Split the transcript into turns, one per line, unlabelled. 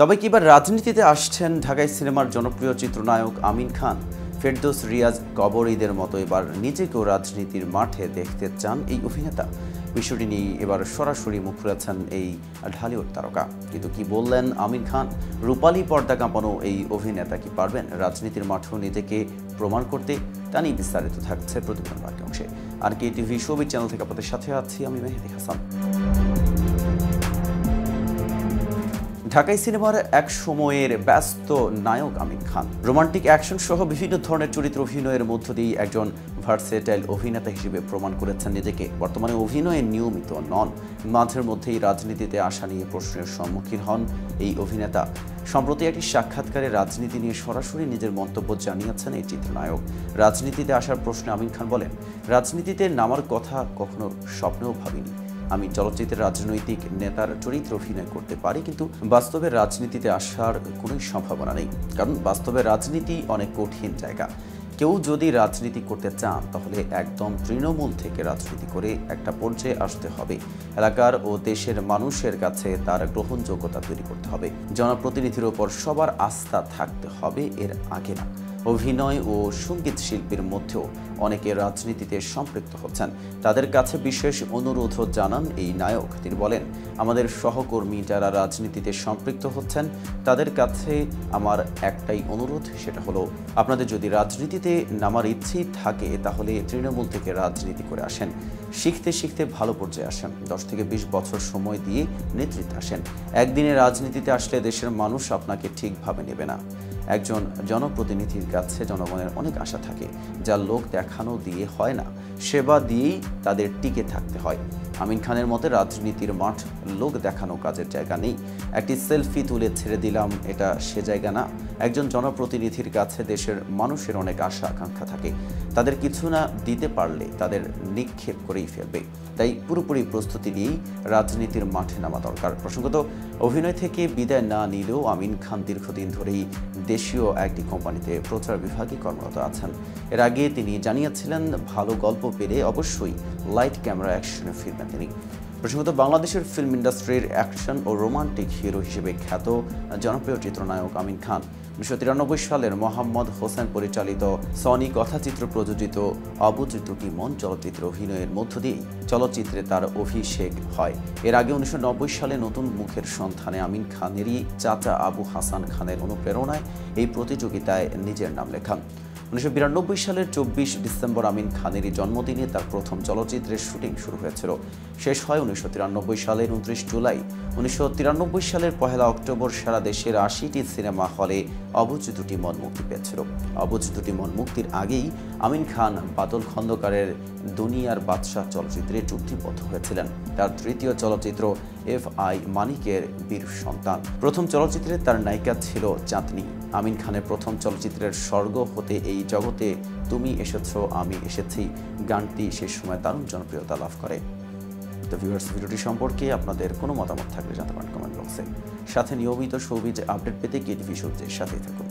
তবে কি এবার রাজনীতিতে আসছেন ঢাকায় সিনেমার জনপ্রিয় চিত্রনায়ক আমিন খান? ফেরদৌস, রিয়াজ, কবর ঈদের মতো এবার নিজেকেও রাজনীতির মাঠে দেখতে চান এই অভিনেতা। বিষয়টি নিয়ে এবার সরাসরি মুখ খুলেছেন এই ঢালিউড তারকা। কিন্তু কি বললেন আমিন খান? রূপালী পর্দা কাঁপানো এই অভিনেতা কি পারবেন? রাজনীতির মাঠেও নিজেকে প্রমাণ করতে তা নিয়ে বিস্তারিত থাকছে প্রতিবেদন বাকি অংশে। আর কে টিভি ছবি চ্যানেল থেকে আপনাদের সাথে আছি আমি মেহেদি হাসান। ঢাকাই সিনেমার এক সময়ের ব্যস্ত নায়ক আমির খান। রোমান্টিক অ্যাকশন সহ বিভিন্ন ধরনের চরিত্র অভিনয়ের মধ্য দিয়ে একজন ভার্সেটাইল অভিনেতা হিসেবে প্রমাণ করেছেন নিজেকে। বর্তমানে অভিনয়ে নিয়মিত নন। মাঝের মধ্যেই রাজনীতিতে আসা নিয়ে প্রশ্নের সম্মুখীন হন এই অভিনেতা। সম্প্রতি একটি সাক্ষাৎকারে রাজনীতি নিয়ে সরাসরি নিজের মন্তব্য জানিয়েছেন এই চিত্রনায়ক। রাজনীতিতে আসার প্রশ্নে আমিন খান বলেন, রাজনীতিতে নামার কথা কখনো স্বপ্নেও ভাবিনি। আমি চলচ্চিত্রের রাজনৈতিক নেতার চরিত্র অভিনয় করতে পারি, কিন্তু বাস্তবে রাজনীতিতে আসার কোনো সম্ভাবনা নেই। কারণ বাস্তবে রাজনীতি অনেক কঠিন জায়গা। কেউ যদি রাজনীতি করতে চান, তাহলে একদম তৃণমূল থেকে রাজনীতি করে একটা পর্যায়ে আসতে হবে। এলাকার ও দেশের মানুষের কাছে তার গ্রহণযোগ্যতা তৈরি করতে হবে। জনপ্রতিনিধির ওপর সবার আস্থা থাকতে হবে, এর আগে না। অভিনয় ও সংগীত শিল্পীর মধ্যেও অনেকে রাজনীতিতে সম্পৃক্ত হচ্ছেন। তাদের কাছে বিশেষ অনুরোধও জানান এই নায়ক। তিনি বলেন, আমাদের সহকর্মী যারা রাজনীতিতে সম্পৃক্ত হচ্ছেন, তাদের কাছে আমার একটাই অনুরোধ, সেটা হলো, আপনাদের যদি রাজনীতিতে নামার ইচ্ছেই থাকে, তাহলে তৃণমূল থেকে রাজনীতি করে আসেন। শিখতে শিখতে ভালো পর্যায়ে আসেন। দশ থেকে বিশ বছর সময় দিয়ে নেতৃত্বে আসেন। একদিনে রাজনীতিতে আসলে দেশের মানুষ আপনাকে ঠিকভাবে নেবে না। একজন জনপ্রতিনিধির কাছে জনগণের অনেক আশা থাকে, যা লোক দেখানো দিয়ে হয় না। সেবা দিয়েই তাদের টিকে থাকতে হয়। আমিন খানের মতে রাজনীতির মাঠ লোক দেখানো কাজের জায়গা নেই। একটি সেলফি তুলে ছেড়ে দিলাম, এটা সে জায়গা না। একজন জনপ্রতিনিধির কাছে দেশের মানুষের অনেক আশা, আকাঙ্ক্ষা থাকে। তাদের কিছু না দিতে পারলে তাদের নিক্ষেপ করেই ফেলবে। তাই পুরোপুরি প্রস্তুতি নিয়েই রাজনীতির মাঠে নামা দরকার। প্রসঙ্গত, অভিনয় থেকে বিদায় না নিলেও আমিন খান দীর্ঘদিন ধরেই দেশীয় একটি কোম্পানিতে প্রচার বিভাগে কর্মরত আছেন। এর আগে তিনি জানিয়েছিলেন, ভালো গল্প পেলে অবশ্যই লাইট ক্যামেরা অ্যাকশনে ফিরবেন। তিনি। প্রসঙ্গত, বাংলাদেশের ফিল্ম ইন্ডাস্ট্রির অ্যাকশন ও রোমান্টিক হিরো হিসেবে খ্যাত জনপ্রিয় চিত্রনায়ক আমিন খান। উনিশশো তিরানব্বই সালের মোহাম্মদ হোসেন পরিচালিত সনি কথাচিত্র প্রযোজিত অবচিত্রটি মন চলচ্চিত্র অভিনয়ের মধ্য দিয়েই চলচ্চিত্রে তার অভিষেক হয়। এর আগে উনিশশো নব্বই সালে নতুন মুখের সন্ধানে আমিন খানেরই চাচা আবু হাসান খানের অনুপ্রেরণায় এই প্রতিযোগিতায় নিজের নাম লেখান উনিশশো সালের চব্বিশ ডিসেম্বর আমিন খানেরই জন্মদিনে তার প্রথম চলচ্চিত্রের শুটিং শুরু হয়েছিল। শেষ হয় উনিশশো তিরানব্বই সালের উনত্রিশ জুলাই। উনিশশো তিরানব্বই সালের পহেলা অক্টোবর সারা দেশের আশিটি সিনেমা হলে অবুজ দুটি মন মুক্তি পেয়েছিল। অবুজ দুটি মন মুক্তির আগেই আমিন খান বাদল খন্দকারের দুনিয়ার বাদশাহ চলচ্চিত্রে চুক্তিবদ্ধ হয়েছিলেন। তার তৃতীয় চলচ্চিত্র এফ আই মানিকের বীর সন্তান। প্রথম চলচ্চিত্রে তার নায়িকা ছিল চাঁদনি। আমিন খানের প্রথম চলচ্চিত্রের স্বর্গ হতে এই জগতে তুমি এসেছ, আমি এসেছি। গানটি সে সময় দারুণ জনপ্রিয়তা লাভ করে। তো ভিউয়ার্স ভিডিওটি সম্পর্কে আপনাদের কোনো মতামত থাকলে জানতে পারেন সাথে নিয়মিত সৌবিজ আপডেট পেতে কেটিভি সবজির সাথে থাকুন।